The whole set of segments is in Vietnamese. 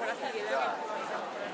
por las actividades.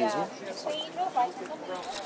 Excuse me?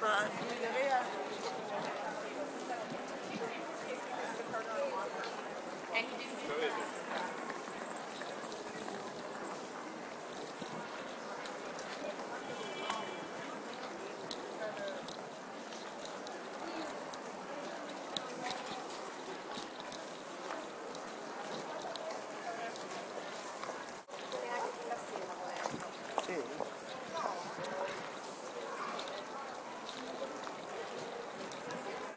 Ma,